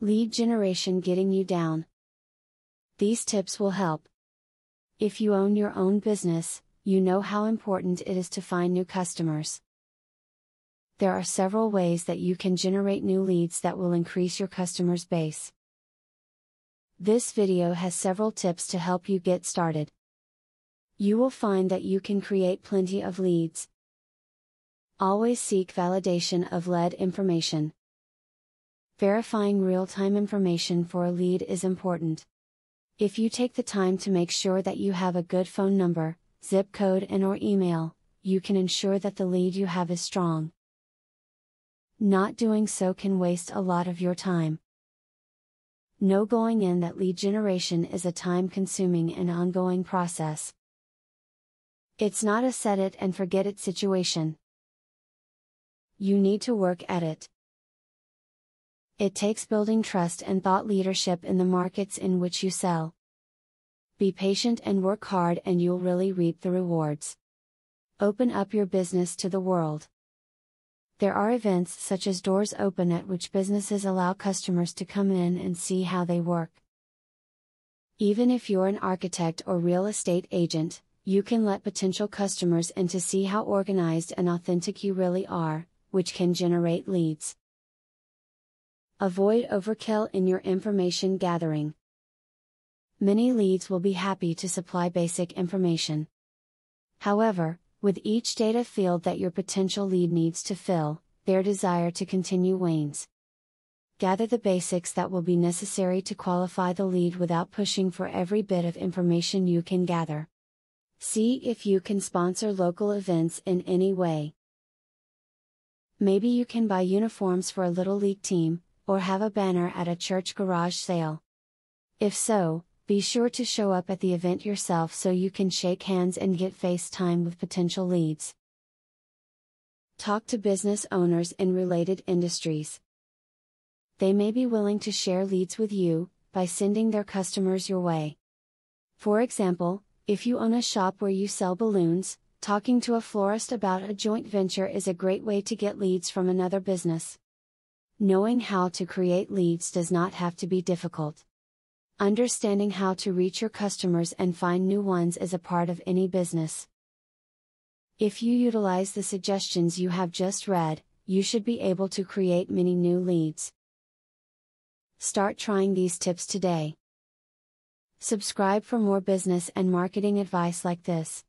Lead generation getting you down. These tips will help. If you own your own business, you know how important it is to find new customers. There are several ways that you can generate new leads that will increase your customers' base. This video has several tips to help you get started. You will find that you can create plenty of leads. Always seek validation of lead information. Verifying real time information for a lead is important. If you take the time to make sure that you have a good phone number, zip code, and or email, you can ensure that the lead you have is strong. Not doing so can waste a lot of your time. Know going in that lead generation is a time consuming and ongoing process. It's not a set it and forget it situation. You need to work at it. It takes building trust and thought leadership in the markets in which you sell. Be patient and work hard, and you'll really reap the rewards. Open up your business to the world. There are events such as Doors Open at which businesses allow customers to come in and see how they work. Even if you're an architect or real estate agent, you can let potential customers in to see how organized and authentic you really are, which can generate leads. Avoid overkill in your information gathering. Many leads will be happy to supply basic information. However, with each data field that your potential lead needs to fill, their desire to continue wanes. Gather the basics that will be necessary to qualify the lead without pushing for every bit of information you can gather. See if you can sponsor local events in any way. Maybe you can buy uniforms for a Little League team, or have a banner at a church garage sale. If so, be sure to show up at the event yourself so you can shake hands and get face time with potential leads. Talk to business owners in related industries. They may be willing to share leads with you, by sending their customers your way. For example, if you own a shop where you sell balloons, talking to a florist about a joint venture is a great way to get leads from another business. Knowing how to create leads does not have to be difficult. Understanding how to reach your customers and find new ones is a part of any business. If you utilize the suggestions you have just read, you should be able to create many new leads. Start trying these tips today. Subscribe for more business and marketing advice like this.